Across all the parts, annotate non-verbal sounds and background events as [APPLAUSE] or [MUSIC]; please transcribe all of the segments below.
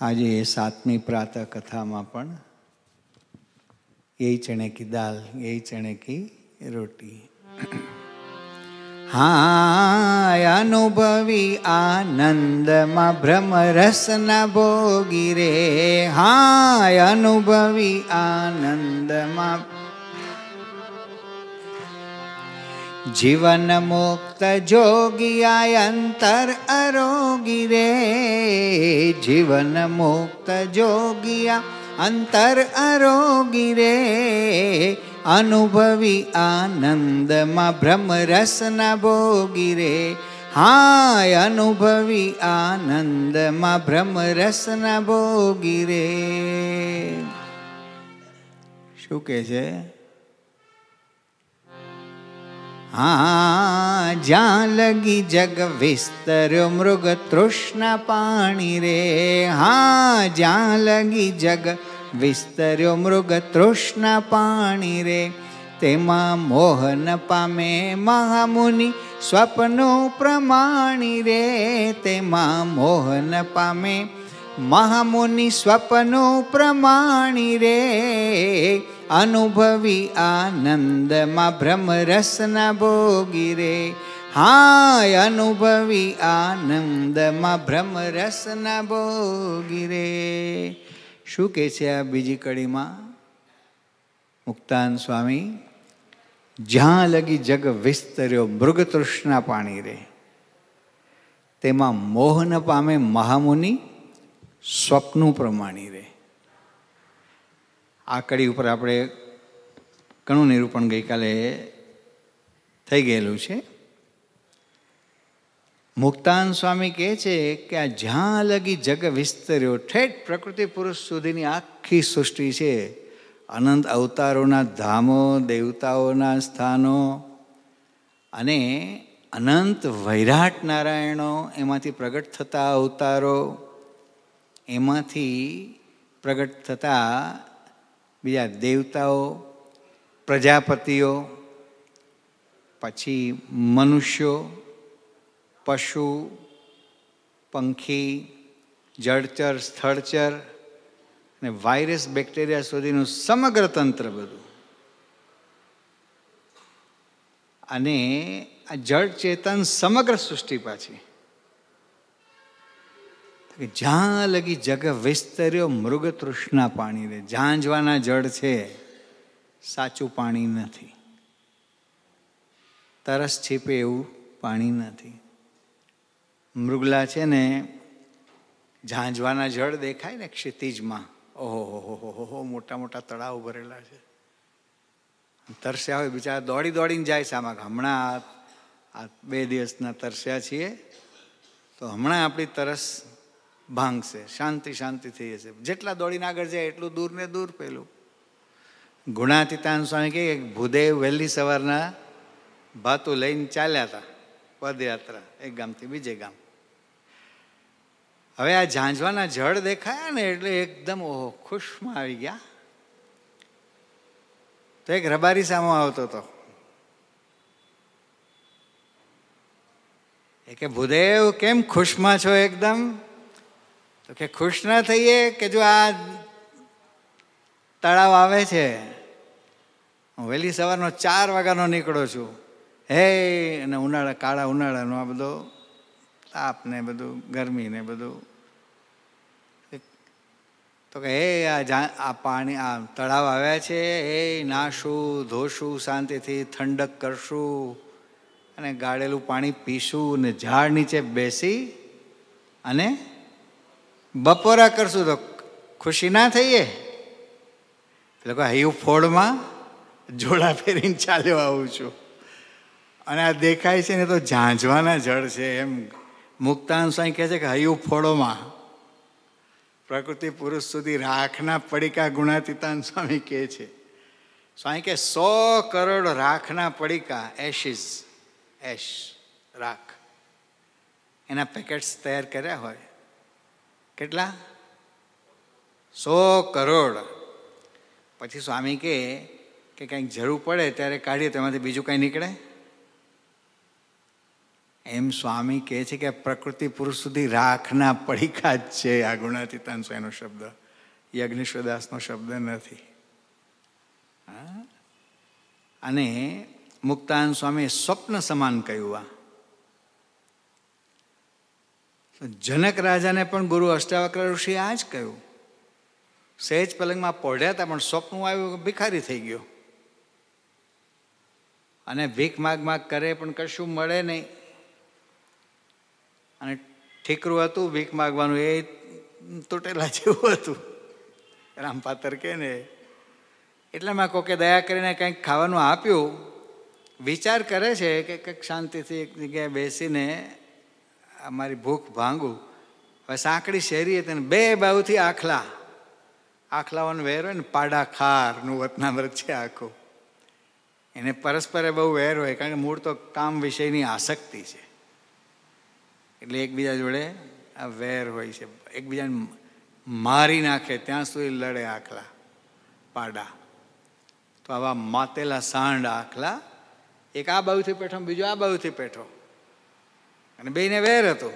આજે સાતમી પ્રાતઃ કથામાં પણ એ ચણે કી દાલ એ ચણે કી રોટી. હા અનુભવી આનંદમાં ભ્રમ રસના ભોગી રે. હા અનુભવી આનંદમાં જીવન મુક્ત જોગિયા અંતર અરોગી રે. જીવન મુક્ત જોગિયા અંતર અરોગી રે. અનુભવી આનંદમાં ભ્રમ રસના ભોગી રે. હાય, અનુભવી આનંદમાં ભ્રમ રસના ભોગી રે. શું કહે છે? હા, જ્યાં લગી જગ વિસ્તર્યો મૃગ તૃષ્ણા પાણી રે. હા, જ્યાં લગી જગ વિસ્તર્યો મૃગ તૃષ્ણા પાણી રે. તેમાં મોહન પામે મહામુનિ સ્વપ્નો પ્રમાણી રે. તેમાં મોહન પામે મહામુનિ સ્વપ્નો પ્રમાણી રે. અનુભવી આનંદમાં ભ્રમ રસના ભોગી રે હા અનુભવી આનંદમાં ભ્રમ રસના ભોગી રે શું કે છે આ બીજી કડીમાં? મુક્તાન સ્વામી, જ્યાં લગી જગ વિસ્તર્યો મૃગતૃષ્ણા પાણી રે. તેમાં મોહન પામે મહામુનિ સ્વપ્નું પ્રમાણી રે. આ કડી ઉપર આપણે ઘણું નિરૂપણ ગઈકાલે થઈ ગયેલું છે. મુક્તાન સ્વામી કહે છે કે આ જ્યાં લગી જગ વિસ્તર્યો, ઠેઠ પ્રકૃતિ પુરુષ સુધીની આખી સૃષ્ટિ છે. અનંત અવતારોના ધામો, દેવતાઓના સ્થાનો અને અનંત વૈરાટ નારાયણો એમાંથી પ્રગટ થતા અવતારો, એમાંથી પ્રગટ થતા બીજા દેવતાઓ, પ્રજાપતિઓ, પછી મનુષ્યો, પશુ, પંખી, જળચર, સ્થળચર અને વાયરસ બેક્ટેરિયા સુધીનું સમગ્ર તંત્ર બધું. અને આ જળ ચેતન સમગ્ર સૃષ્ટિ પાછી. જ્યાં લગી જગ વિસ્તર્યો મૃગ તૃષ્ણા પાણી રે. ઝાંઝવાના જળ છે, સાચું પાણી નથી. તરસ છીપે એવું પાણી નથી. મૃગલા છે ને ઝાંઝવાના જળ દેખાય ને ક્ષિતિજમાં, ઓહો, હો હો મોટા મોટા તળાવ ભરેલા છે. તરસ્યા હોય બિચારા દોડી દોડીને જાય છે આમાં. હમણાં આ બે દિવસના તરસ્યા છીએ, તો હમણાં આપણી તરસ ભાંગશે શાંતિ શાંતિ થઈ જશે. જેટલા દોડીને આગળ જાય એટલું દૂર ને દૂર પેલું. ગુણાતીતાન સ્વામી કહે ભૂદેવ વહેલી સવારના ભાતું લઈને ચાલ્યા હતા પદયાત્રા, એક ગામથી બીજે ગામ. હવે આ ઝાંઝવાના જળ દેખાયા ને એટલે એકદમ, ઓહો, ખુશમાં આવી ગયા. તો એક રબારી સામો આવતો હતો એ કે ભૂદેવ, કેમ ખુશમાં છો એકદમ? તો કે ખુશ ના થઈએ કે જો આ તળાવ આવે છે, હું વહેલી સવારનો ચાર વાગ્યાનો નીકળો છું. હે, અને ઉનાળા, કાળા ઉનાળાનો આ બધો તાપ ને બધું, ગરમી ને બધું. તો કે હે, આ આ પાણી, આ તળાવ આવ્યા છે, હે નાશું ધોશું, શાંતિથી ઠંડક કરશું. અને ગાળેલું પાણી પીશું ને ઝાડ નીચે બેસી અને બપોરા કરશું તો ખુશી ના થઈએ? લોકો હૈયું ફોડમાં જોડા ફેરીને ચાલ્યો આવું છું. અને આ દેખાય છે ને તો ઝાંઝવાના જળ છે એમ. મુક્તાન સ્વામી કહે છે કે હૈયું ફોડોમાં. પ્રકૃતિ પુરુષ સુધી રાખના પડીકા ગુણાતીતાન સ્વામી કહે છે. સ્વામી કે સો કરોડ રાખના પડીકા એશિસ એશ રાખ. એના પેકેટ્સ તૈયાર કર્યા હોય. કેટલા? સો કરોડ. પછી સ્વામી કહે કે કંઈક જરૂર પડે ત્યારે કાઢીએ, તેમાંથી બીજું કંઈ નીકળે? એમ સ્વામી કહે છે કે પ્રકૃતિ પુરુષ સુધી રાખના પડીકા જ છે. આ ગુણાતીતાન એનો શબ્દ. યજ્ઞેશ્વરદાસનો શબ્દ નથી. અને મુક્તાન સ્વામીએ સ્વપ્ન સમાન કહ્યું આ. જનક રાજાને પણ ગુરુ અષ્ટાવક્ર ઋષિ આ જ કહ્યું, સહેજ પલંગમાં પોઢ્યા હતા પણ સ્વપ્ન આવ્યું ભિખારી થઈ ગયો. અને ભીખ માગ માગ કરે પણ કશું મળે નહીં. અને ઠીકરું હતું, ભીખ માગવાનું એ તૂટેલા જેવું હતું. રામપાતર કે ને એટલામાં કોકે દયા કરીને કંઈક ખાવાનું આપ્યું. વિચાર કરે છે કે કંઈક શાંતિથી એક જગ્યાએ બેસીને અમારી ભૂખ ભાંગું. હવે સાંકડી શેરી તેને બે બાહુથી આખલા. આખલાઓને વેર હોય ને પાડા ખારનું વતનામૃત છે આખું. એને પરસ્પરે બહુ વેર હોય, કારણ કે મૂળ તો કામ વિષયની આસક્તિ છે. એટલે એકબીજા જોડે આ વેર હોય છે. એકબીજાને મારી નાખે, ત્યાં સુધી લડે આખલા, પાડા. તો આવા માતેલા સાંડ આખલા, એક આ બાજુથી પેઠો બીજો આ બાજુથી પેઠો. અને બેને વેર હતો.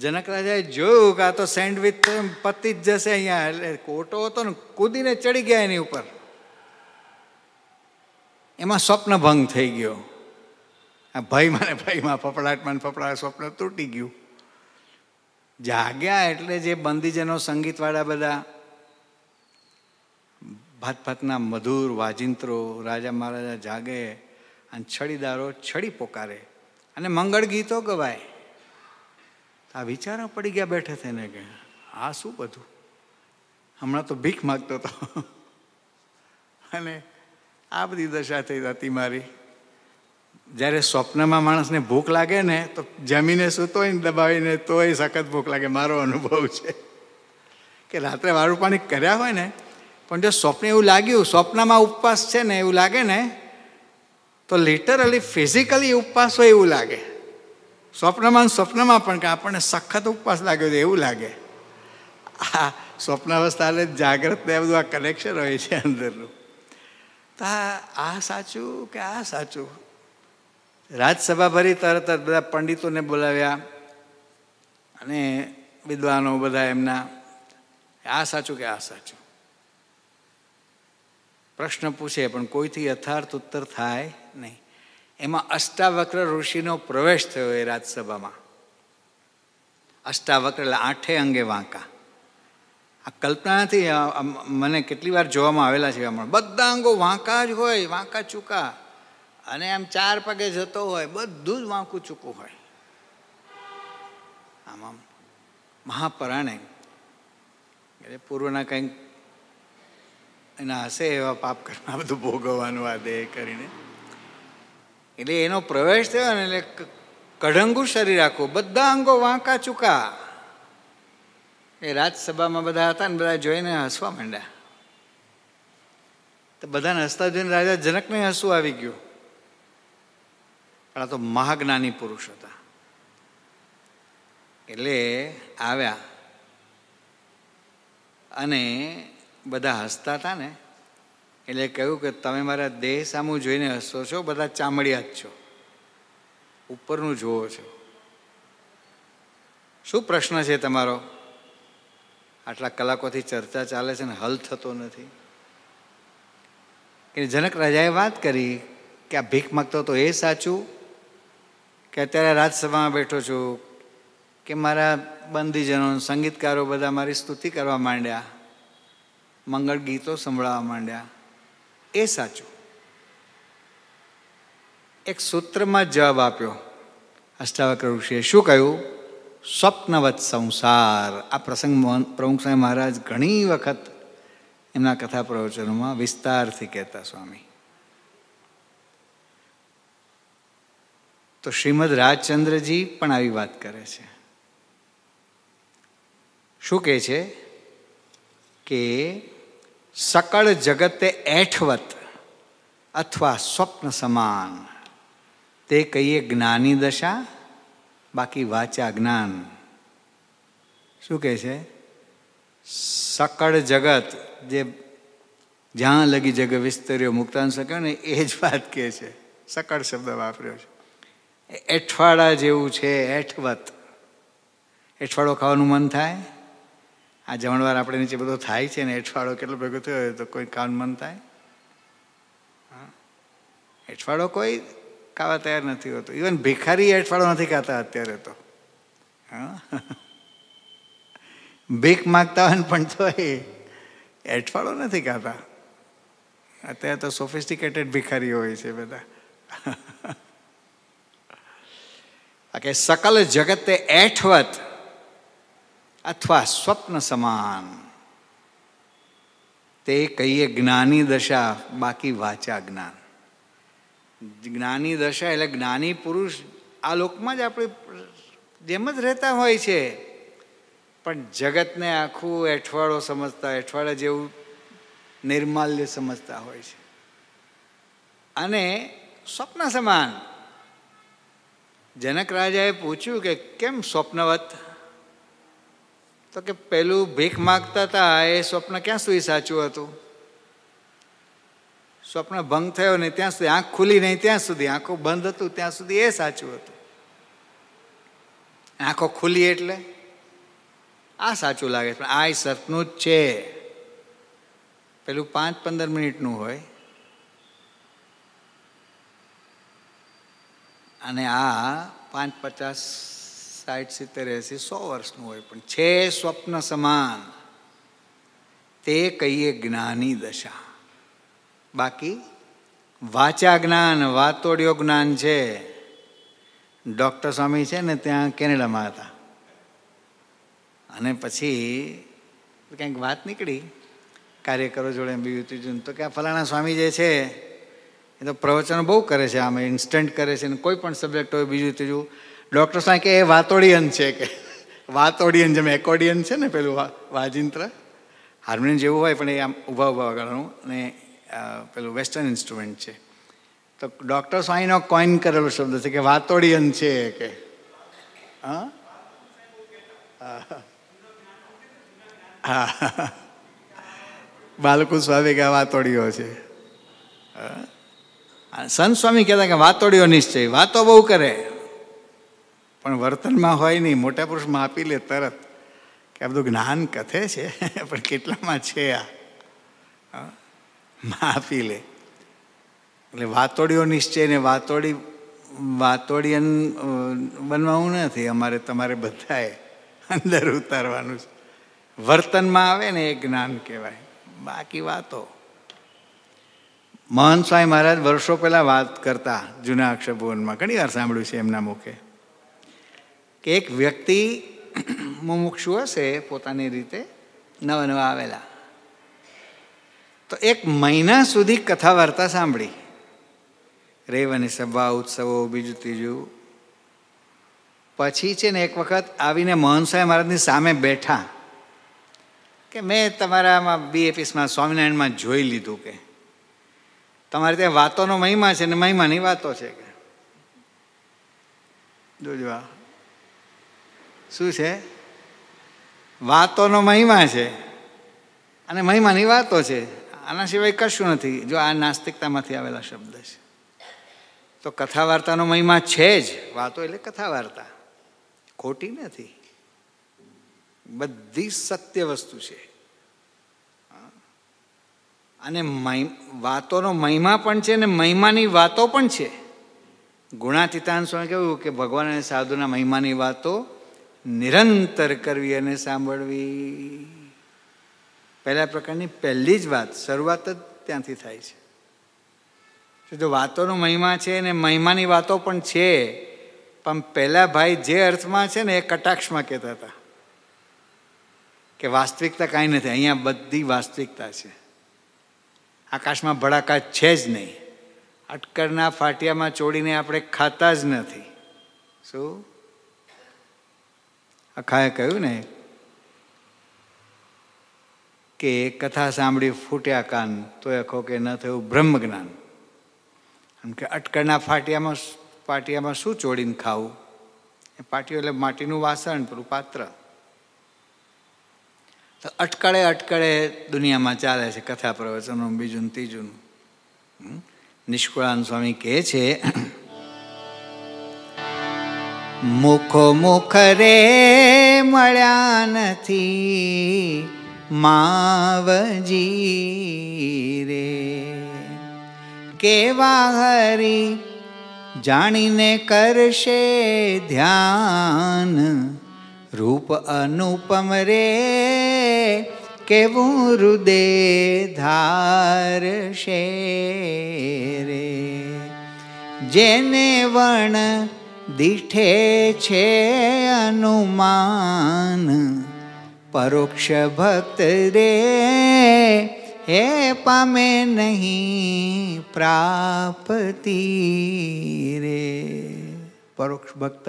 જનક રાજાએ જોયું કે આ તો સેન્ડવિચ તો એમ પતી જ જશે અહીંયા. એટલે કોટો હતો ને, કૂદીને ચડી ગયા એની ઉપર. એમાં સ્વપ્ન ભંગ થઈ ગયો. આ ભાઈમાં ને ભાઈમાં ફફડાટમાં ફફડાટ સ્વપ્ન તૂટી ગયું. જાગ્યા એટલે જે બંદીજનો સંગીતવાળા બધા, ભાત ભાતના મધુર વાજિંત્રો રાજા મહારાજા જાગે અને છડીદારો છડી પોકારે. અને મંગળ ગીતો ગવાય. આ વિચારો પડી ગયા બેઠા થઈને કે આ શું બધું? હમણાં તો ભીખ માગતો હતો. અને આ બધી દશા થઈ હતી મારી. જ્યારે સ્વપ્નમાં માણસને ભૂખ લાગે ને, તો જમીને સૂતો હોય ને દબાવીને તોય સખત ભૂખ લાગે. મારો અનુભવ છે કે રાત્રે વાળું પાણી કર્યા હોય ને, પણ જો સ્વપ્ન એવું લાગ્યું, સ્વપ્નમાં ઉપવાસ છે ને એવું લાગે ને તો લિટરલી ફિઝિકલી ઉપવાસ હોય એવું લાગે. સ્વપ્નમાં સ્વપ્નમાં પણ કે આપણને સખત ઉપવાસ લાગ્યો છે એવું લાગે. આ સ્વપ્નાવસ્થાને જાગ્રત ને બધું આ કનેક્શન હોય છે અંદરનું. તો આ સાચું કે આ સાચું? રાજસભા ભરી તરત જ બધા પંડિતોને બોલાવ્યા અને વિદ્વાનો બધા એમના, આ સાચું કે આ સાચું? પ્રશ્ન પૂછે, પણ કોઈથી યથાર્થ ઉત્તર થાય નહીં? એમાં અષ્ટાવક્ર ઋષિનો પ્રવેશ થયો એ રાજસભામાં. અષ્ટાવક્ર એટલે આઠે અંગે વાંકા. આ કલ્પનાથી મને કેટલી વાર જોવામાં આવેલા છે હમણાં બધા અંગો વાંકા જ હોય, વાંકા ચૂકા. અને આમ ચાર પગે જતો હોય, બધું જ વાંકું ચૂકું હોય. આમ આમ, મહાપરાણે પૂર્વના કંઈક એના હશે એવા પાપ કરવા બધું ભોગવવાનું આ દેહ કરીને. એટલે એનો પ્રવેશ થયો ને એટલે કઢંગુ શરીર આખું, બધા અંગો વાંકા ચૂકા. એ રાજસભામાં બધા હતા ને, બધા જોઈને હસવા માંડ્યા. તો બધાને હસતા જોઈને રાજા જનકને હસવું આવી ગયું. પણ આ તો મહાજ્ઞાની પુરુષ હતા. એટલે આવ્યા. અને બધા હસતા હતા ને, એટલે કહ્યું કે તમે મારા દેહ સામું જોઈને હસો છો, બધા ચામડિયા જ છો. ઉપરનું જુઓ છો. શું પ્રશ્ન છે તમારો? આટલા કલાકોથી ચર્ચા ચાલે છે ને, હલ થતો નથી. કે જનક રાજાએ વાત કરી કે આ ભીખ માગતો તો એ સાચું? કે અત્યારે રાજસભામાં બેઠો છું, કે મારા બંદીજનો સંગીતકારો બધા મારી સ્તુતિ કરવા માંડ્યા? મંગળ ગીતો સંભળાવવા માંડ્યા. એ સાચું. એક સૂત્રમાં જવાબ આપ્યો. અષ્ટાવક્ર ઋષિએ શું કહ્યું? સ્વપ્નવત સંસાર. આ પ્રસંગ પ્રમુખ સ્વામી મહારાજ ઘણી વખત એમના કથા પ્રવચનોમાં વિસ્તારથી કહેતા, સ્વામી. તો શ્રીમદ રાજચંદ્રજી પણ આવી વાત કરે છે. શું કહે છે? કે સકળ જગતે એઠવત અથવા સ્વપ્ન સમાન તે કહીએ જ્ઞાની દશા બાકી વાચા જ્ઞાન શું કહે છે? સકળ જગત જે જ્યાં લગી જગ વિસ્તર્યો મુક્તાન શક્યો ને એ જ વાત કહે છે। સકળ શબ્દ વાપર્યો છે। એઠવાડા જેવું છે એઠવત એઠવાડો ખાવાનું મન થાય આ જમણવાર આપણે નીચે બધો થાય છે ને એઠવાડો કેટલો ભેગો થયો હોય તો કોઈ કાન મન થાય? એઠવાડો કોઈ ખાવા તૈયાર નથી હોતો. ઇવન ભિખારી એઠવાડો નથી ખાતા અત્યારે તો. ભીખ માગતા હોય પણ તો એ એઠવાડો નથી ખાતા. અત્યારે તો સોફિસ્ટિકેટેડ ભિખારી હોય છે બધા. કે સકલ જગતે એઠવત. અથવા સ્વપ્ન સમાન. તે કહીએ જ્ઞાની દશા, બાકી વાચા જ્ઞાન. જ્ઞાની દશા એટલે જ્ઞાની પુરુષ આ લોકમાં જ આપણે જેમ જ રહેતા હોય છે. પણ જગતને આખું એઠવાડો સમજતા, એઠવાડા જેવું નિર્માલ્ય સમજતા હોય છે. અને સ્વપ્ન સમાન. જનક રાજાએ પૂછ્યું કે કેમ સ્વપ્નવત? તો કે પેલું ભીખ માગતા હતા એ સ્વપ્ન ક્યાં સુધી સાચું હતું? સ્વપ્ન ભંગ થયો નહીં, ત્યાં સુધી આંખ ખુલી નહીં, ત્યાં સુધી આંખો બંધ હતું, ત્યાં સુધી એ સાચું હતું. આંખો ખુલી એટલે આ સાચું લાગે પણ આ સપનું જ છે. પેલું પાંચ પંદર મિનિટનું હોય. અને આ પાંચ પચાસ સાઠ સિત્તેર એસી સો વર્ષનું હોય, પણ છે સ્વપ્ન સમાન. તે કહીએ જ્ઞાની દશા. બાકી વાચા જ્ઞાન, વાતોડિયો જ્ઞાન છે. ડૉક્ટર સ્વામી છે ને ત્યાં કેનેડામાં હતા. અને પછી કંઈક વાત નીકળી કાર્યકરો જોડે બીજું ત્રીજું તો કે આ ફલાણા સ્વામી જે છે, એ તો પ્રવચનો બહુ કરે છે, આમ ઇન્સ્ટન્ટ કરે છે ને કોઈ પણ સબ્જેક્ટ હોય બીજું ત્રીજું ડૉક્ટર સાહેબ કે એ વાતોડિયન છે કે વાતોડિયન જેમ એકોડિયન છે ને પેલું વાજિંત્ર. હાર્મોનિયમ જેવું હોય પણ એ આમ ઊભા ઊભા વગાડવાનું અને પેલું વેસ્ટર્ન ઇન્સ્ટ્રુમેન્ટ છે. તો ડૉક્ટર સ્વામીનો કોઈન કરેલો શબ્દ છે કે વાતોડિયન છે કે હા હા બાલકુ સ્વામી કે વાતોડિયો છે. સંત સ્વામી કહેતા કે વાતોડિયો નિશ્ચય, વાતો બહુ કરે. પણ વર્તનમાં હોય નહીં. મોટા પુરુષમાં આપી લે તરત. કે આ બધું જ્ઞાન કથે છે, [LAUGHS] પણ કેટલામાં છે આ? આપી લે. એટલે વાતોડીઓ નિશ્ચય ને વાતોડી, વાતોડિયન બનવાનું નથી અમારે, તમારે બધાએ અંદર ઉતારવાનું છે. વર્તનમાં આવે ને એ જ્ઞાન કહેવાય. બાકી વાતો. મહંત સ્વામી મહારાજ વર્ષો પહેલાં વાત કરતા જૂના અક્ષરભુવનમાં. ઘણી વાર સાંભળ્યું છે એમના મુખે. કે એક વ્યક્તિ મુમુક્ષુ હશે પોતાની રીતે, નવા નવા આવેલા. તો એક મહિના સુધી કથા વાર્તા સાંભળી. રેવાની સભા, ઉત્સવો, બીજું ત્રીજું. પછી છે ને એક વખત આવીને મોહન સ્વામી મહારાજની સામે બેઠા. કે મેં તમારામાં બી એપીસમાં સ્વામિનારાયણમાં જોઈ લીધું કે. તમારે ત્યાં વાતોનો મહિમા છે ને મહિમાની વાતો છે કે. જોજો આ. શું છે? વાતોનો મહિમા છે. અને મહિમાની વાતો છે. આના સિવાય કશું નથી. જો આ નાસ્તિકતામાંથી આવેલા શબ્દ છે. તો કથા વાર્તાનો મહિમા છે જ. વાતો એટલે કથા વાર્તા ખોટી નથી. બધી સત્ય વસ્તુ છે. અને વાતોનો મહિમા પણ છે ને મહિમાની વાતો પણ છે. ગુણાતીતાન સ્વામી કહ્યું કે ભગવાન અને સાધુના મહિમાની વાતો નિરંતર કરવી અને સાંભળવી. પહેલા પ્રકારની પહેલી જ વાત શરૂઆત જ ત્યાંથી થાય છે. જો વાતોનો મહિમા છે અને મહિમાની વાતો પણ છે, પણ પહેલા ભાઈ જે અર્થમાં છે ને એ કટાક્ષમાં કહેતા હતા. કે વાસ્તવિકતા કાંઈ નથી, અહીંયા બધી વાસ્તવિકતા છે. આકાશમાં ભડાકા છે જ નહીં. અટકરના ફાટિયામાં ચોડીને આપણે ખાતા જ નથી. શું? અખાએ કહ્યું ને કે કથા સાંભળી ફૂટ્યા કાન તો અખો કે ન થયું બ્રહ્મ જ્ઞાન એમ કે અટકળના ફાટિયામાં પાટિયામાં શું ચોડીને ખાવું? એ પાટિયું એટલે માટીનું વાસણ, પેલું પાત્ર. તો અટકળે અટકળે દુનિયામાં ચાલે છે કથા પ્રવચનો બીજું ત્રીજું. નિષ્કુળાન સ્વામી કહે છે મુખો મુખ રે મળ્યા નથી માવજી રે કેવા હરી જાણીને કરશે ધ્યાન? રૂપ અનુપમ રે કેવું હૃદય ધારશે રે? જેને વણ દીઠે છે અનુમાન પરોક્ષ ભક્ત રે હે પામે નહીં પ્રાપ્તિ રે પરોક્ષ ભક્ત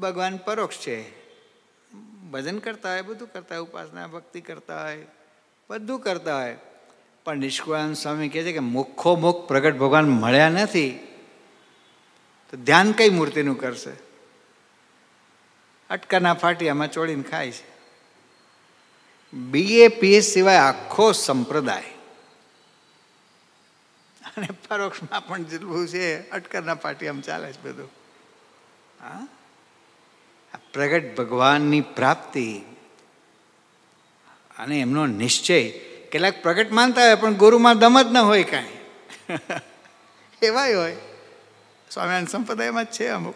ભગવાન પરોક્ષ છે ભજન કરતા હોય બધું કરતા હોય ઉપાસના ભક્તિ કરતા હોય બધું કરતા હોય પણ નિષ્કુળાનંદ સ્વામી કહે છે કે મુખો મુખ પ્રગટ ભગવાન મળ્યા નથી। તો ધ્યાન કઈ મૂર્તિનું કરશે? અટકાના ફાટિયામાં ચોળીને ખાય છે. બીએ પીએસ સિવાય આખો સંપ્રદાય. અને પરોક્ષમાં પણ જેટલું છે અટકરના પાટિયામાં ચાલે છે બધું. હા? પ્રગટ ભગવાનની પ્રાપ્તિ અને એમનો નિશ્ચય કેટલાક પ્રગટ માનતા હોય, પણ ગુરુમાં દમ જ ન હોય કાંઈ. [LAUGHS] એવાય હોય. સ્વામિનારાયણ સંપ્રદાયમાં જ છે અમુક.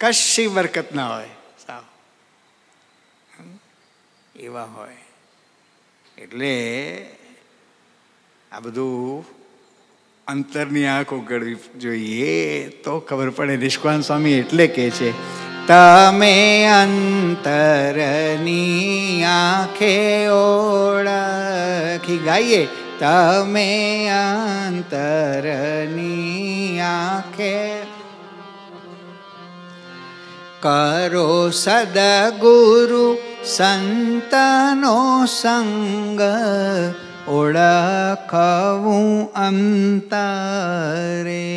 કશી બરકત ના હોય. સાવ. એવા હોય. એટલે આ બધું અંતરની આંખ ઉગડવી જોઈએ તો ખબર પડે. નિષ્કાન સ્વામી એટલે કે છે, તમે અંતરની આંખે ઓળખી. ગાઈએ. તમે અંતરની આંખે કરો સદગુરુ સંતનો સંગ ઓળખવું અંતરે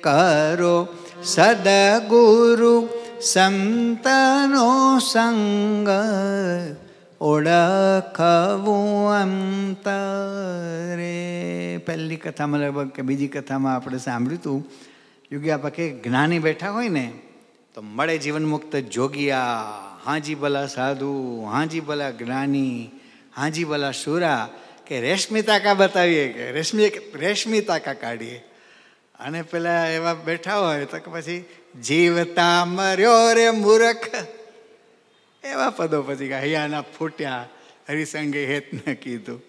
કરો સદગુરુ સંતનો સંગ ઓળખવું અંતરે. પહેલી કથામાં લગભગ કે બીજી કથામાં આપણે સાંભળ્યું હતું. યોગી આ કે જ્ઞાની બેઠા હોય ને, તો મળે જીવન મુક્ત જોગિયા. હાજી ભલા સાધુ, હાજી ભલા જ્ઞાની, હાજી ભલા સુરા. કે રેશમી તાકા બતાવીએ કે રેશમી રેશમી તાકા કાઢીએ. અને પેલા એવા બેઠા હોય તો પછી, જીવતા મર્યો રે મૂરખ. એવા પદો પછી હૈયાના ફૂટ્યા, હરિસંગે હેતને કીધું.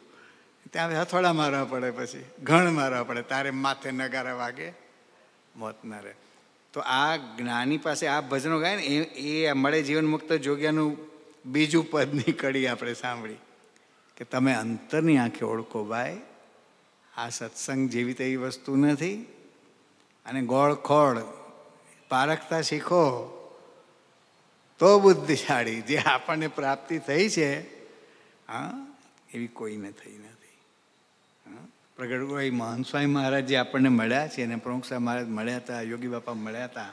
ત્યાં હથોડા મારવા પડે પછી, ઘણ મારવા પડે, તારે માથે નગારા વાગે, મોત ન રહે. તો આ જ્ઞાની પાસે આ ભજનો ગાય ને, એ મળે જીવન મુક્ત જોગ્યાનું બીજું પદની કડી આપણે સાંભળી. કે તમે અંતરની આંખે ઓળખો ભાઈ, આ સત્સંગ જેવી તેવી વસ્તુ નથી. અને ગોળખોળ પારખતા શીખો. તો બુદ્ધિશાળી. જે આપણને પ્રાપ્તિ થઈ છે, હા, એવી કોઈને થઈ નથી. પ્રગટભાઈ મહાન સ્વામી મહારાજ જે આપણને મળ્યા છે અને પ્રમુખ સાહેબ મહારાજ મળ્યા હતા, યોગી બાપા મળ્યા હતા,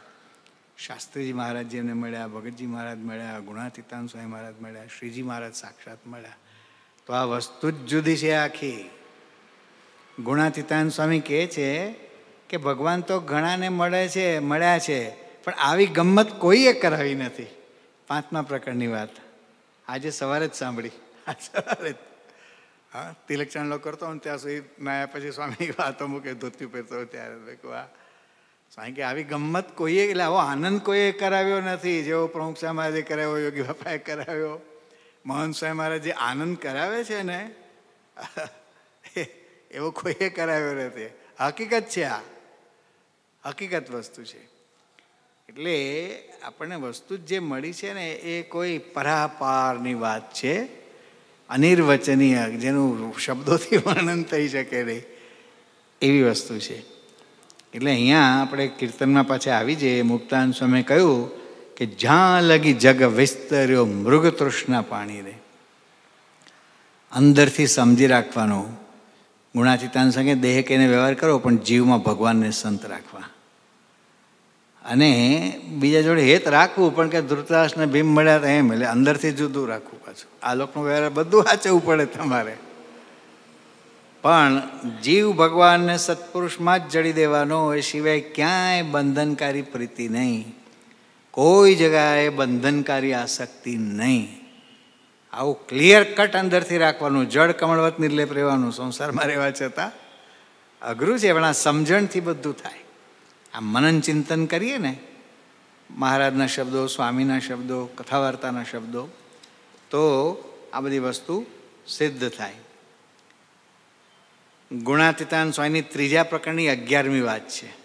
શાસ્ત્રીજી મહારાજ જેને મળ્યા, ભગતજી મહારાજ મળ્યા, ગુણાતીતાન સ્વામી મહારાજ મળ્યા, શ્રીજી મહારાજ સાક્ષાત મળ્યા. તો આ વસ્તુ જ જુદી છે આખી. ગુણાતીતાન સ્વામી કહે છે કે ભગવાન તો ઘણાને મળે છે, મળ્યા છે, પણ આવી ગમત કોઈએ કરાવી નથી. પાંચમા પ્રકારની વાત. આજે સવારે જ સાંભળી. સવારે જ. હા, તિલક ચાંદલો કરતો ને ત્યાં સુધી નાયા પછી સ્વામી વાતો મૂકે, ધોતી પહેરતો ત્યારે મેં આ સ્વામી કે આવી ગમત કોઈએ, એટલે આવો આનંદ કોઈએ કરાવ્યો નથી. જેવો પ્રમુખ સાહેબ મહારાજે કરાવ્યો, યોગી બાપાએ કરાવ્યો. મોહન સાહેબ મહારાજ જે આનંદ કરાવે છે ને [LAUGHS] એવો કોઈએ કરાવ્યો નથી. હકીકત છે આ. હકીકત વસ્તુ છે. એટલે આપણને વસ્તુ જે મળી છે ને, એ કોઈ પરાપારની વાત છે. અનિર્વચનીય, જેનું શબ્દોથી [LAUGHS] વર્ણન થઈ શકે નહીં. એવી વસ્તુ છે. એટલે અહીંયા આપણે કીર્તનમાં પાછા આવી જઈએ. મુક્તાન સ્વામી કહ્યું કે, જ્યાં લગી જગ વિસ્તર્યો મૃગ તૃષ્ણા પાણી રે. અંદરથી સમજી રાખવાનું. ગુણાતીતાન સંગે દેહ કહીને વ્યવહાર કરો, પણ જીવમાં ભગવાનને સંત રાખવા. અને બીજા જોડે હેત રાખવું, પણ કે ધૃતરાષ્ટ્રને ભીમ મળ્યા હતા એમ, એટલે અંદરથી જુદું રાખવું પાછું. આ લોકોનું વ્યવહાર બધું વાંચવું પડે તમારે. પણ જીવ ભગવાનને સત્પુરુષમાં જ જડી દેવાનો, એ સિવાય ક્યાંય બંધનકારી પ્રીતિ નહીં. કોઈ જગાએ બંધનકારી આસક્તિ નહીં. આવું ક્લિયર કટ અંદરથી રાખવાનું, જળ કમળવત નિર્લેપ રહેવાનું, સંસારમાં રહેવા છતાં અઘરું છે, પણ આ સમજણથી બધું થાય. આ મનન ચિંતન કરીએ ને, મહારાજના શબ્દો, સ્વામીના શબ્દો કથા વાર્તાના શબ્દો, તો આ બધી વસ્તુ સિદ્ધ થાય. ગુણાતીતાન સ્વામીની ત્રીજા પ્રકરણની અગિયારમી વાત છે.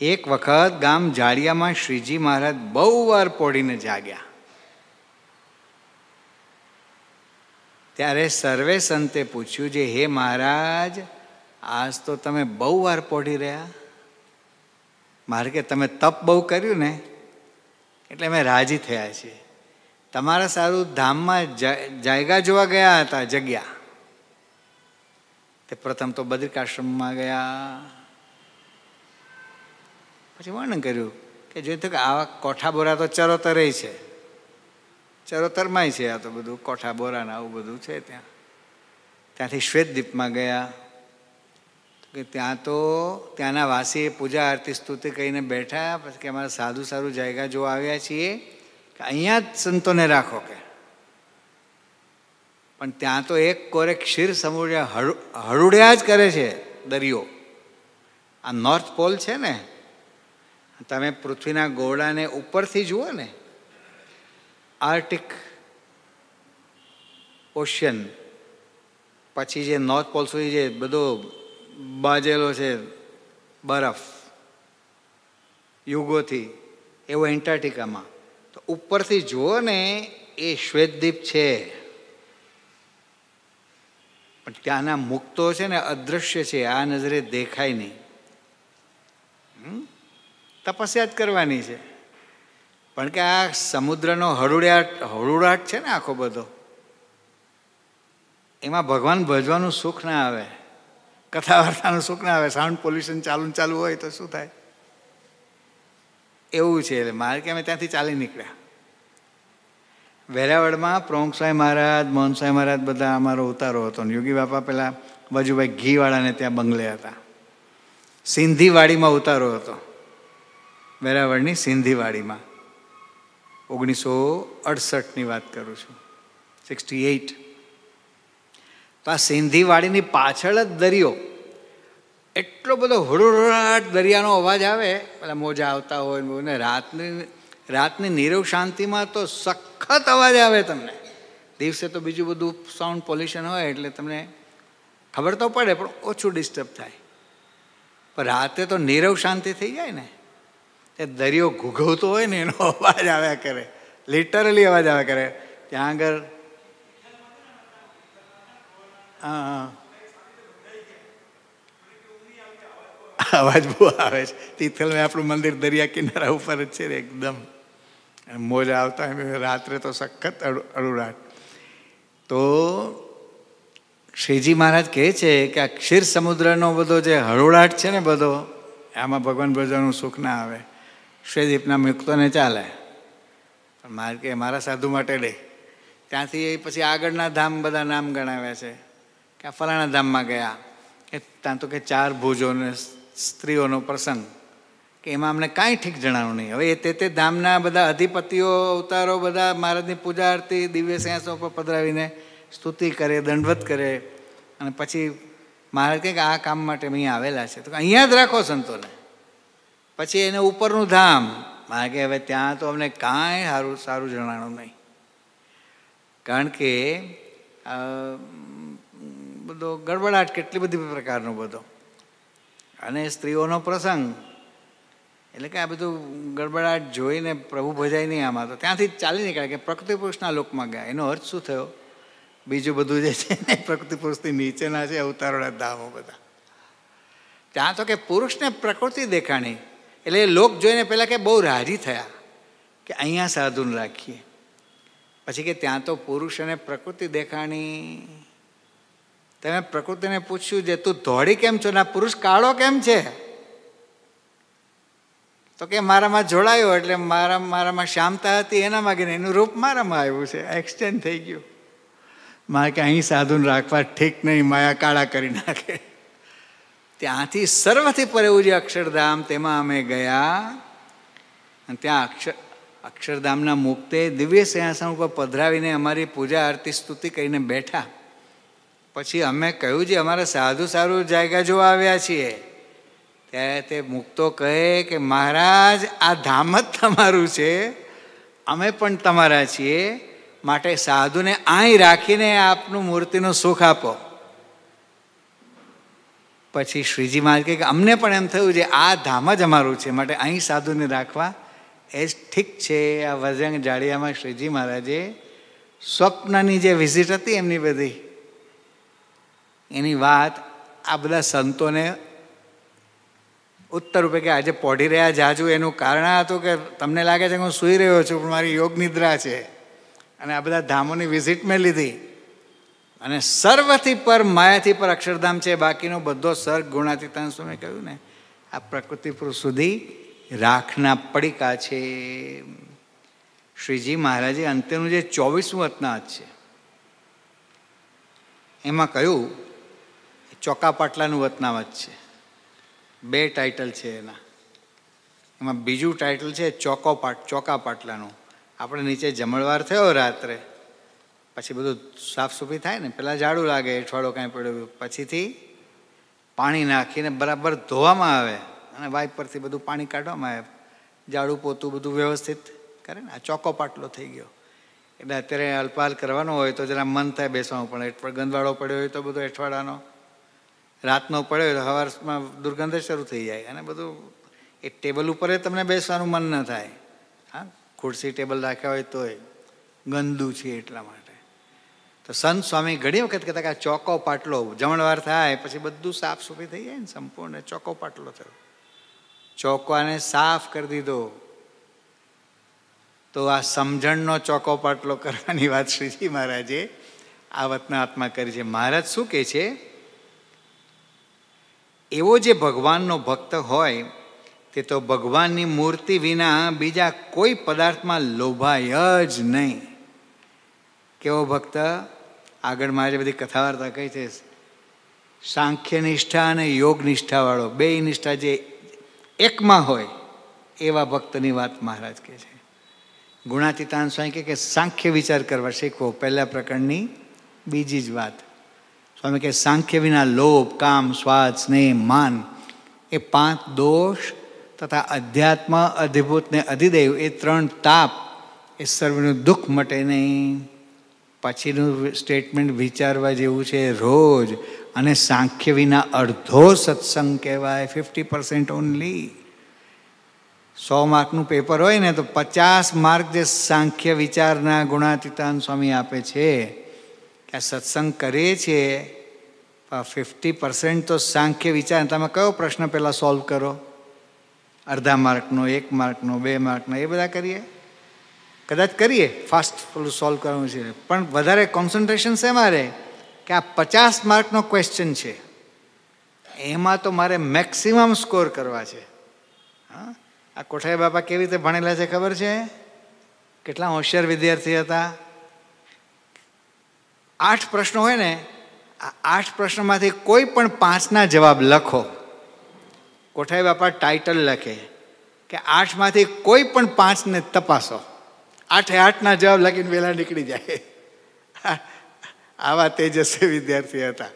એક વખત ગામ જાડિયામાં શ્રીજી મહારાજ બહુ વાર પોડીને જાગ્યા. ત્યારે સર્વે સંતે પૂછ્યું જે, હે મહારાજ આજ તો તમે બહુ વાર પોઢી રહ્યા. મારે કે તમે તપ બહુ કર્યું ને, એટલે અમે રાજી થયા છીએ. તમારા સારું ધામમાં જાયગા જોવા ગયા હતા જગ્યા. તે પ્રથમ તો બદ્રિકાશ્રમમાં ગયા. પછી વર્ણન કર્યું કે જોયું કે આવા કોઠા બોરા તો ચરોતરે છે. ચરોતરમાંય છે આ તો બધું કોઠા બોરા આવું બધું છે ત્યાં. ત્યાંથી શ્વેતદ્વીપમાં ગયા. કે ત્યાં તો ત્યાંના વાસી પૂજા આરતી સ્તુતિ કહીને બેઠા, પછી કે અમારા સાધુ સારું જાયગા જોવા આવ્યા છીએ, કે અહીંયા જ સંતોને રાખો કે. પણ ત્યાં તો એક કોરે ક્ષીર સમુદ્ર હરુડ્યા જ કરે છે દરિયો. આ નોર્થ પોલ છે ને, તમે પૃથ્વીના ગોળાને ઉપરથી જુઓ ને આર્ટિક ઓશિયન પછી જે નોર્થ પોલ સુધી જે બધો બાજેલો છે બરફ, યુગોથી, એવો એન્ટાર્ટિકામાં તો ઉપરથી જુઓ ને, એ શ્વેતદ્વીપ છે. પણ ત્યાંના મુક્તો છે ને અદૃશ્ય છે, આ નજરે દેખાય નહીં. તપસ્યા જ કરવાની છે. પણ કે આ સમુદ્રનો હળુડાટ હળુડાટ છે ને આખો બધો? એમાં ભગવાન ભજવાનું સુખ ના આવે. કથા વાર્તાનું સુખ ના આવે સાઉન્ડ પોલ્યુશન ચાલુ ચાલુ હોય તો શું થાય? એવું છે એટલે મારે કે અમે ત્યાંથી ચાલી નીકળ્યા. વેરાવળમાં પ્રોંગ સ્વામી મહારાજ, મોહન સ્વામી મહારાજ બધા અમારો ઉતારો હતો ને. યોગી બાપા પહેલાં વજુભાઈ ઘીવાળાને ત્યાં બંગલે હતા. સિંધીવાડીમાં ઉતારો હતો. વેરાવળની સિંધીવાડીમાં. ઓગણીસો અડસઠની વાત કરું છું. સિક્સટી એઇટ તો આ સિંધીવાડીની પાછળ જ દરિયો. એટલો બધો હુડુડાટ દરિયાનો અવાજ આવે, પેલા મોજા આવતા હોય ને રાતની રાતની નીરવ શાંતિમાં તો સખત અવાજ આવે તમને. દિવસે તો બીજું બધું સાઉન્ડ પોલ્યુશન હોય એટલે તમને ખબર તો પડે, પણ ઓછું ડિસ્ટર્બ થાય. પણ રાતે તો નીરવ શાંતિ થઈ જાય ને, એ દરિયો ઘૂઘવતો હોય ને એનો [LAUGHS] અવાજ આવ્યા કરે. લિટરલી અવાજ આવ્યા કરે. ત્યાં આગળ અવાજ બહુ આવે છે. તિથલમાં આપણું મંદિર દરિયા કિનારા ઉપર જ છે એકદમ. મોજા આવતા એમ રાત્રે તો સખત અડુડાટ તો શ્રીજી મહારાજ કહે છે કે આ ક્ષીર સમુદ્રનો બધો જે હળુડાટ છે ને બધો, આમાં ભગવાન ભજવાનું સુખ ના આવે. શ્રીદીપના મુક્તોને ચાલે. પણ મારે કે મારા સાધુ માટે લે ત્યાંથી પછી આગળના ધામ બધા નામ ગણાવ્યા છે. કે આ ફલાણા ધામમાં ગયા. કે ત્યાં તો કે ચાર ભુજોને, સ્ત્રીઓનો પ્રસંગ. કે એમાં અમને કાંઈ ઠીક જણાવું નહીં. હવે એ તે તે ધામના બધા અધિપતિઓ, અવતારો બધા મહારાજની પૂજા આરતી, દિવ્ય સેંસો પર પધરાવીને સ્તુતિ કરે, દંડવત કરે. અને પછી મહારાજ કહે કે આ કામ માટે અહીંયા આવેલા છે. તો અહીંયા જ રાખો સંતોને. પછી એને ઉપરનું ધામ. મારે કે હવે ત્યાં તો અમને કાંઈ સારું સારું જણાણું નહીં. કારણ કે બધો ગડબડાટ કેટલી બધી પ્રકારનો બધો. અને સ્ત્રીઓનો પ્રસંગ. એટલે કે આ બધું ગડબડાટ જોઈને પ્રભુ ભજાય નહીં આમાં. તો ત્યાંથી ચાલી નીકળે કે પ્રકૃતિ પુરુષના લોકમાં ગયા. એનો અર્થ શું થયો? બીજું બધું જે છે ને, પ્રકૃતિ પુરુષથી નીચેના છે, અવતારોના ધામો બધા. ત્યાં તો કે પુરુષને પ્રકૃતિ દેખાણી. એટલે એ લોક જોઈને પહેલાં કે બહુ રાજી થયા કે અહીંયા સાધુને રાખીએ. પછી કે ત્યાં તો પુરુષ અને પ્રકૃતિ દેખાણી તમે પ્રકૃતિને પૂછ્યું જે, તું ધોળી કેમ છો? ના, પુરુષ કાળો કેમ છે? તો કે, મારામાં જોડાયો, એટલે મારા, મારામાં શ્યામતા હતી, એના માગીને એનું રૂપ મારામાં આવ્યું છે. એક્સચેન્જ થઈ ગયું. મારે કે, અહીં સાધુને રાખવા ઠીક નહીં, માયા કાળા કરી નાખે. ત્યાંથી સર્વથી પર એવું જે અક્ષરધામ, તેમાં અમે ગયા. અને ત્યાં અક્ષર અક્ષરધામના મુક્તે દિવ્ય સિંહાસન ઉપર પધરાવીને અમારી પૂજા આરતી સ્તુતિ કરીને બેઠા. પછી અમે કહ્યું છે અમારે સાધુ સારું જાયગા જોવા આવ્યા છીએ. ત્યારે તે મુક્તો કહે કે, મહારાજ, આ ધામ જ તમારું છે. અમે પણ તમારા છીએ. માટે સાધુને અહીં રાખીને આપનું મૂર્તિનું સુખ આપો. પછી શ્રીજી મહારાજ કે, અમને પણ એમ થયું છે, આ ધામ જ અમારું છે. માટે અહીં સાધુને રાખવા. એ જ ઠીક છે, આ વજંગ જાડિયામાં શ્રીજી મહારાજે સ્વપ્નની જે વિઝિટ હતી એમની બધી એની વાત આ બધા સંતોને ઉત્તર રૂપે કે આજે પોઢી રહ્યા જાજુ એનું કારણ હતું કે તમને લાગે છે કે હું સૂઈ રહ્યો છું, પણ મારી યોગ નિદ્રા છે. અને આ બધા ધામોની વિઝિટ મેં લીધી. અને સર્વથી પર માયાથી પર અક્ષરધામ છે, બાકીનો બધો સર્ગ ગુણાતીતાન મેં કહ્યું ને? આ પ્રકૃતિ પુરુષ સુધી રાખના પડીકા છે. શ્રીજી મહારાજે અંતેનું જે ચોવીસમું વતનાથ છે, એમાં કહ્યું ચોકા પાટલાનું વતનાવત છે. બે ટાઇટલ છે એના. એમાં બીજું ટાઇટલ છે ચોકો પાટ ચોકા પાટલાનું આપણે નીચે જમણવાર થયો રાત્રે. પછી બધું સાફ સુફી થાય ને પહેલાં ઝાડું લાગે અઠવાડો કાંઈ પડ્યું, પછીથી પાણી નાખીને બરાબર ધોવામાં આવે અને વાઇપ પરથી બધું પાણી કાઢવામાં આવે. ઝાડું પોતું બધું વ્યવસ્થિત કરે ને, આ ચોકો પાટલો થઈ ગયો. એટલે અત્યારે અલ્પાલ કરવાનો હોય તો જરા મન થાય બેસવાનું, પણ એઠવાડ ગંદવાળો પડ્યો હોય તો બધો એઠવાડાનો. રાતનો પડ્યો તો સવારમાં દુર્ગંધ શરૂ થઈ જાય અને બધું એ ટેબલ ઉપર તમને બેસવાનું મન ન થાય. હા, ખુરશી ટેબલ રાખ્યા હોય તોય ગંદુ છે એટલા માટે. તો સંત સ્વામી ઘણી વખત કહેતા કે આ ચોકો પાટલો જમણવાર થાય પછી બધું સાફ સુફી થઈ જાય ને સંપૂર્ણ ચોકો પાટલો થયો. ચોકવાને સાફ કરી દીધો. તો આ સમજણનો ચોકો પાટલો કરવાની વાત શ્રીજી મહારાજે આ વતના આત્મા કરી છે. મહારાજ શું કહે છે? એવો જે ભગવાનનો ભક્ત હોય, તે તો ભગવાનની મૂર્તિ વિના બીજા કોઈ પદાર્થમાં લોભાય જ નહીં. કેવો ભક્ત? આગળ મારે બધી કથા વાર્તા કહી છે. સાંખ્ય નિષ્ઠા અને યોગ નિષ્ઠાવાળો, બે નિષ્ઠા જે એકમાં હોય, એવા ભક્તની વાત મહારાજ કહે છે. ગુણાતીતાન સ્વામી કે સાંખ્ય વિચાર કરવા શીખવો, પહેલા પ્રકરણની બીજી જ વાત. સ્વામી કે સાંખ્ય વિના લોભ, કામ, સ્વાદ, સ્નેહ, માન, એ પાંચ દોષ તથા અધ્યાત્મ, અધિભૂત ને અધિદેવ, એ ત્રણ તાપ, એ સર્વનું દુઃખ મટે નહીં. પછીનું સ્ટેટમેન્ટ વિચારવા જેવું છે, રોજ અને સાંખ્ય વિના અડધો સત્સંગ કહેવાય ફિફ્ટી પર્સન્ટ ઓનલી સો માર્કનું પેપર હોય ને, તો પચાસ માર્ક જે સાંખ્ય વિચારના ગુણાતીતાન સ્વામી આપે છે આ સત્સંગ કરીએ છીએ ફિફ્ટી પર્સન્ટ તો સાંખ્ય વિચાર. તમે કયો પ્રશ્ન પહેલાં સોલ્વ કરો? અડધા માર્કનો, એક માર્કનો, બે માર્કનો, એ બધા કરીએ? કદાચ કરીએ ફાસ્ટ પેલું સોલ્વ કરવાનું છે. પણ વધારે કોન્સન્ટ્રેશન શેમાં રહે? કે આ પચાસ માર્કનો ક્વેશ્ચન છે. એમાં તો મારે મેક્સિમમ સ્કોર કરવા છે. હા? આ કોઠાઈ બાપા કેવી રીતે ભણેલા છે ખબર છે? કેટલા હોશિયાર વિદ્યાર્થી હતા? આઠ પ્રશ્નો હોય ને, આ આઠ પ્રશ્નોમાંથી કોઈ પણ પાંચના જવાબ લખો. કોઠાઈ બાપા ટાઇટલ લખે કે આઠમાંથી કોઈ પણ પાંચને તપાસો. આઠે આઠના જવાબ લખીને વહેલા નીકળી જાય. આવા તેજસ્વી વિદ્યાર્થી હતા.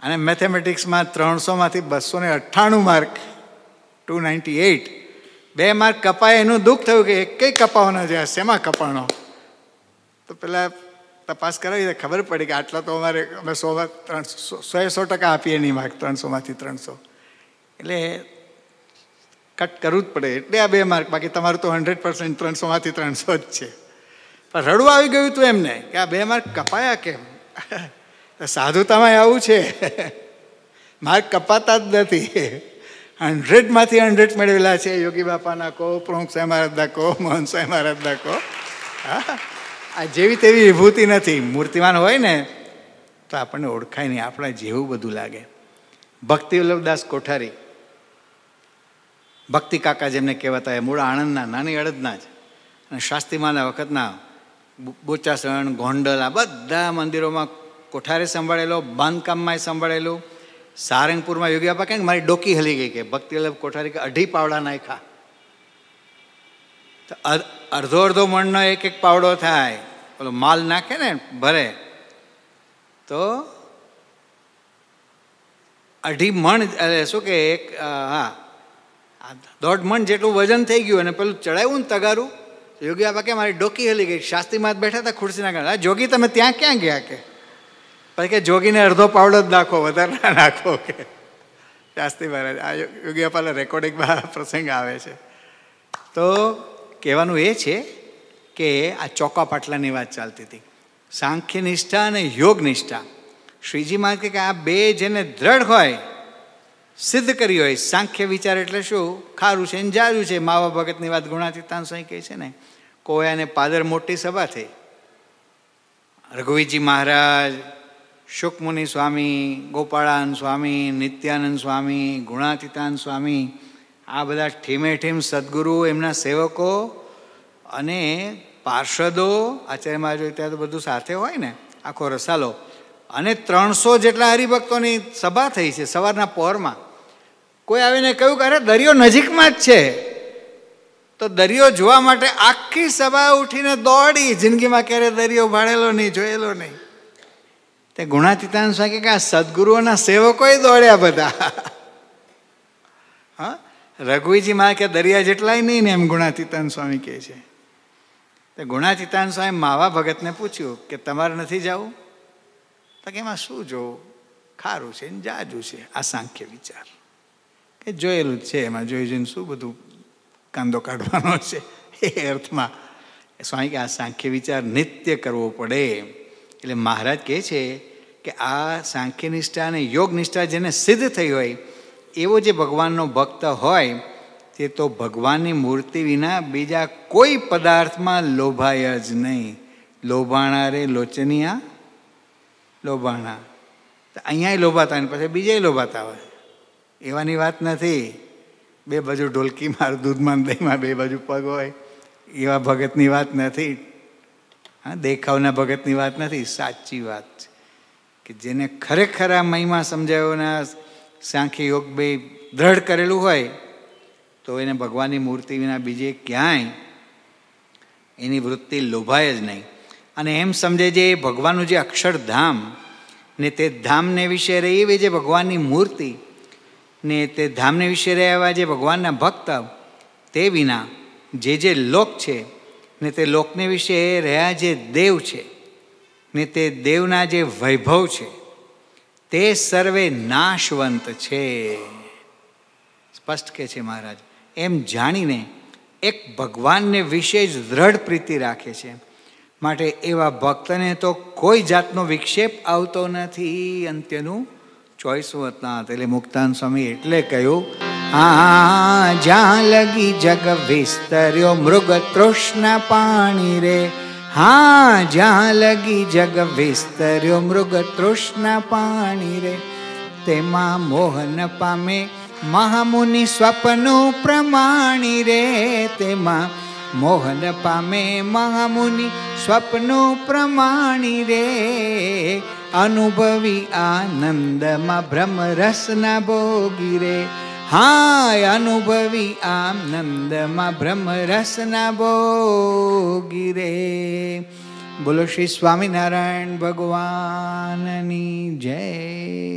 અને મેથેમેટિક્સમાં ત્રણસોમાંથી બસો ને અઠ્ઠાણું માર્ક ટુ નાઇન્ટી એઇટ બે માર્ક કપાય એનું દુઃખ થયું કે એક કઈ કપાવાનો છે શેમાં કપાણો? તો પેલા તપાસ કરાવી ખબર પડી કે આટલા તો અમારે અમે સોમાં ત્રણસો, સો સો ટકા આપીએ નહીં માર્ક ત્રણસોમાંથી ત્રણસો. એટલે કટ કરવું જ પડે. એટલે આ બે માર્ક, બાકી તમારું તો હંડ્રેડ પર્સન્ટ ત્રણસોમાંથી ત્રણસો જ છે. પણ રડવું આવી ગયું હતું એમને કે આ બે માર્ક કપાયા કેમ? સાધુતામાં આવું છે. માર્ક કપાતા જ નથી. હંડ્રેડમાંથી હંડ્રેડ મેળવેલા છે. યોગી બાપાના કહો પ્રમુખ સાહેબ મહારાજના કહો મોહન સાહેબ મહારાજના કહો હા. આ જેવી તેવી વિભૂતિ નથી. મૂર્તિમાન હોય ને, તો આપણને ઓળખાય નહીં. આપણે જેવું બધું લાગે. ભક્તિ વલ્લભદાસ કોઠારી. ભક્તિ કાકા જેમને કહેવાતા એ મૂળ આણંદના, નાની અડદના જ. અને શાસ્ત્રીમાના વખતના બોચાસણ, ગોંડલ, આ બધા મંદિરોમાં કોઠારે સંભાળેલો, બાંધકામમાંય સંભાળેલું. સારંગપુરમાં યોગી આપા કે મારી ડોકી હલી ગઈ કે ભક્તિ વલ્લભ કોઠારી કે અઢી પાવડા નાખ્યા. અડધો અડધો મણનો એક એક પાવડો થાય. પેલો માલ નાખે ને ભરે, તો અઢી મણ અરે શું કે એક હા દોઢ મણ જેટલું વજન થઈ ગયું અને પેલું ચડાવ્યું ને તગારું યોગી આપા કે મારી ડોકી હલી ગઈ, શાસ્ત્રીમાં બેઠા હતા ખુરશીના કારણે જોગી, તમે ત્યાં ક્યાં ગયા કે? પછી કે જોગીને અડધો પાવડો જ નાખો, વધારે ના નાખો કે. શાસ્ત્રી મહારાજ, આ યોગી અપાલા રેકોર્ડિંગમાં પ્રસંગ આવે છે. તો કહેવાનું એ છે કે આ ચોકા પાટલાની વાત ચાલતી હતી. સાંખ્ય નિષ્ઠા અને યોગ નિષ્ઠા શ્રીજી મહારાજ કે આ બે જેને દ્રઢ હોય, સિદ્ધ કરી હોય, સાંખ્ય વિચાર એટલે શું? ખારું છે ને જાજુ છે. માવા ભગતની વાત ગુણાતીતાન સાંઈ કહે છે ને. કોયાને પાદર મોટી સભા થઈ. રઘુવીજી મહારાજ, શુકમુનિ સ્વામી, ગોપાળાન સ્વામી, નિત્યાનંદ સ્વામી, ગુણાતીતાન સ્વામી, આ બધા ઠીમે ઠીમ સદગુરુ, એમના સેવકો અને પાર્ષદો આચાર્યમાં જોઈએ ત્યાં તો બધું સાથે હોય ને, આખો રસાલો. અને ત્રણસો જેટલા હરિભક્તોની સભા થઈ છે સવારના પહોરમાં કોઈ આવીને કહ્યું કે અરે દરિયો નજીકમાં જ છે. તો દરિયો જોવા માટે આખી સભા ઉઠીને દોડી, જિંદગીમાં ક્યારે દરિયો ભાળેલો નહીં, જોયેલો નહીં. તે ગુણાતીતાન સ્વામી કે આ સદગુરુઓના સેવકોએ દોડ્યા બધા. હા? રઘુવીજી માં કે દરિયા જેટલાય નહીં ને એમ ગુણાતીતાન સ્વામી કહે છે. તે ગુણાતીતાન સ્વામી માવા ભગતને પૂછ્યું કે તમારે નથી જવું? તો કે એમાં શું જોવું? ખારું છે ને જાજુ છે. આ સાંખ્ય વિચાર. કે જોયેલું છે એમાં. જોઈ જોઈને શું બધું કાંદો કાઢવાનો છે? એ અર્થમાં સ્વામી કે આ સાંખ્ય વિચાર નિત્ય કરવો પડે. એટલે મહારાજ કહે છે કે આ સાંખ્ય નિષ્ઠા અને યોગ નિષ્ઠા જેને સિદ્ધ થઈ હોય, એવો જે ભગવાનનો ભક્ત હોય તે તો ભગવાનની મૂર્તિ વિના બીજા કોઈ પદાર્થમાં લોભાય જ નહીં. લોભાણા રે લોચનિયા, લોભાણા. અહીંયા લોભાતા ને પછી બીજે લોભાતા હોય. એવાની વાત નથી. બે બાજુ ઢોલકી માર દૂધમાં દહીંમાં બે બાજુ પગ હોય. એવા ભગતની વાત નથી. હા, દેખાવના ભગતની વાત નથી. સાચી વાત છે. કે જેને ખરેખર આ મહિમા સમજાયોના સાંખી યોગ બે દ્રઢ કરેલું હોય તો એને ભગવાનની મૂર્તિ વિના બીજે ક્યાંય એની વૃત્તિ લોભાય જ નહીં. અને એમ સમજે જે ભગવાનનું જે અક્ષરધામ ને તે ધામને વિશે રહી એવી જે ભગવાનની મૂર્તિ ને તે ધામને વિશે રહ્યા જે ભગવાનના ભક્ત તે વિના જે જે લોક છે ને તે લોકને વિશે રહ્યા જે દેવ છે ને તે દેવના જે વૈભવ છે તે સર્વે નાશવંત છે. સ્પષ્ટ કહે છે મહારાજ? એમ જાણીને એક ભગવાનને વિશે જ દ્રઢ પ્રીતિ રાખે છે. માટે એવા ભક્તને તો કોઈ જાતનો વિક્ષેપ આવતો નથી. અંત્યનું ચોઈસ વતનાથ એટલે મુક્તાન સ્વામી એટલે કહ્યું આ જ્યાં લગી જગ વિસ્તર્યો મૃગ તૃષ્ણ પાણી રે. હા, જ્યાં લગી જગ વિસ્તર્યો મૃગ તૃષ્ણ પાણી રે. તેમાં મોહન પામે મહામુનિ સ્વપ્નો પ્રમાણી રે તેમાં. મોહન પામે મહામુનિ સ્વપ્નો પ્રમાણી રે. અનુભવી આનંદમાં બ્રહ્મ રસના ભોગી રે. હા અનુભવી આનંદમાં બ્રહ્મ રસના ભોગી રે. બોલો શ્રી સ્વામિનારાયણ ભગવાનની જય.